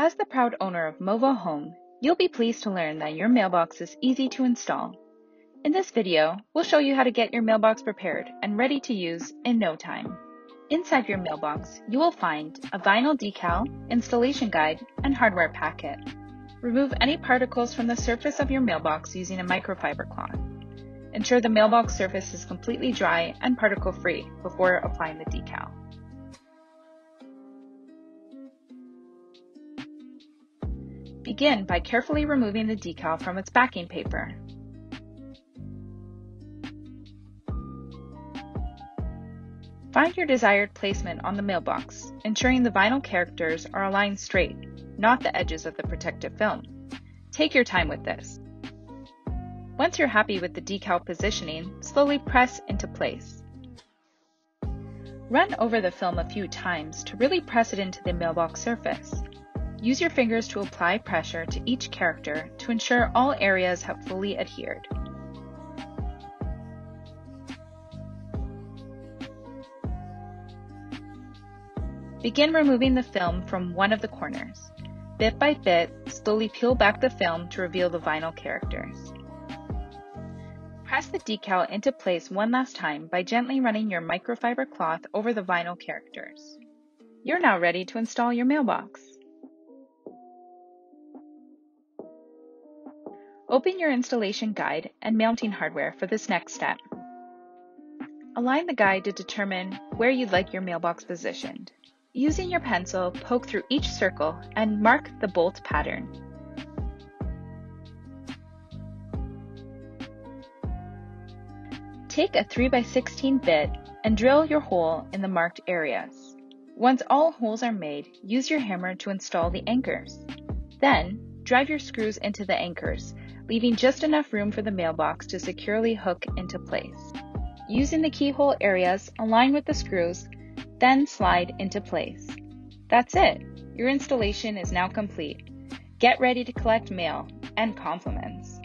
As the proud owner of Movo Home, you'll be pleased to learn that your mailbox is easy to install. In this video, we'll show you how to get your mailbox prepared and ready to use in no time. Inside your mailbox, you will find a vinyl decal, installation guide, and hardware packet. Remove any particles from the surface of your mailbox using a microfiber cloth. Ensure the mailbox surface is completely dry and particle free before applying the decal. Begin by carefully removing the decal from its backing paper. Find your desired placement on the mailbox, ensuring the vinyl characters are aligned straight, not the edges of the protective film. Take your time with this. Once you're happy with the decal positioning, slowly press into place. Run over the film a few times to really press it into the mailbox surface. Use your fingers to apply pressure to each character to ensure all areas have fully adhered. Begin removing the film from one of the corners. Bit by bit, slowly peel back the film to reveal the vinyl characters. Press the decal into place one last time by gently running your microfiber cloth over the vinyl characters. You're now ready to install your mailbox. Open your installation guide and mounting hardware for this next step. Align the guide to determine where you'd like your mailbox positioned. Using your pencil, poke through each circle and mark the bolt pattern. Take a 3x16 bit and drill your hole in the marked areas. Once all holes are made, use your hammer to install the anchors. Then, drive your screws into the anchors leaving just enough room for the mailbox to securely hook into place. Using the keyhole areas, align with the screws, then slide into place. That's it. Your installation is now complete. Get ready to collect mail and compliments.